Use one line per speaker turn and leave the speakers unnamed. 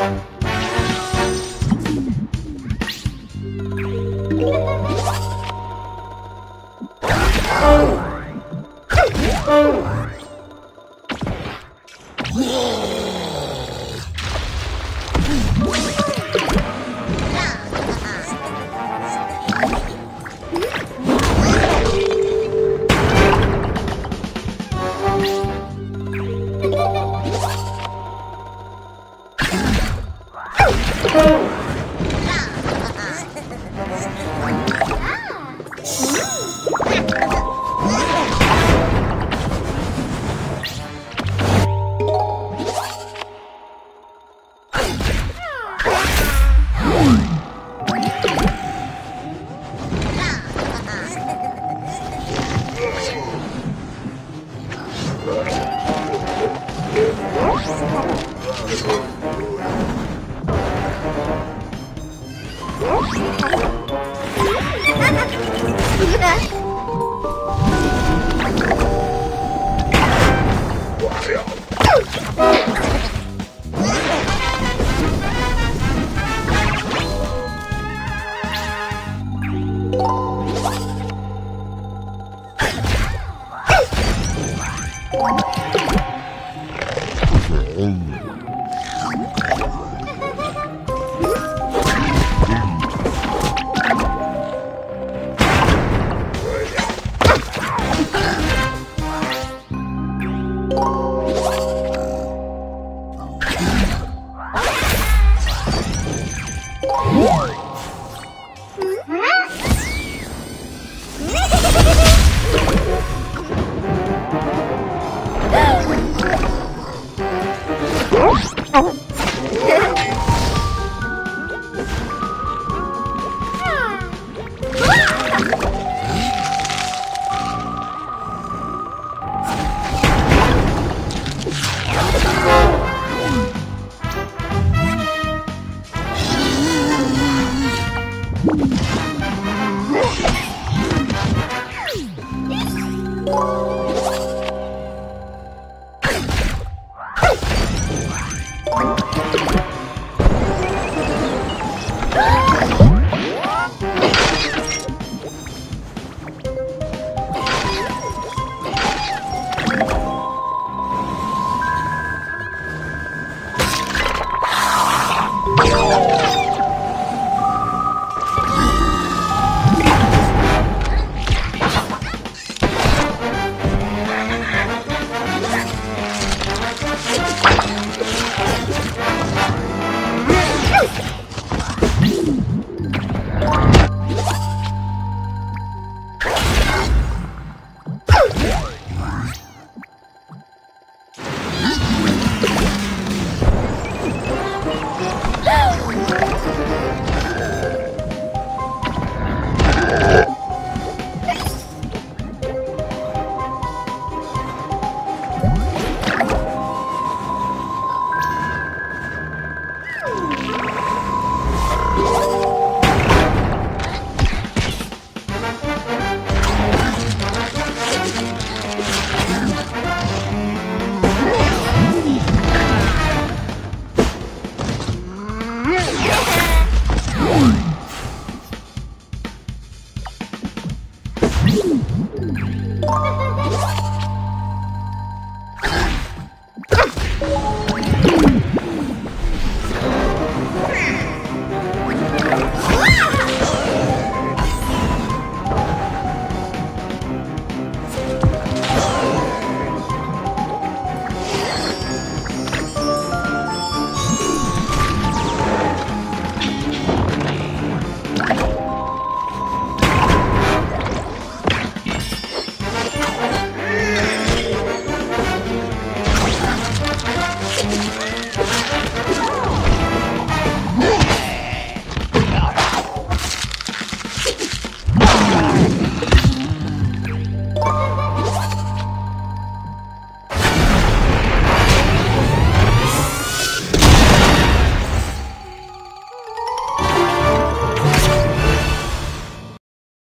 Ha ha ah. Oh,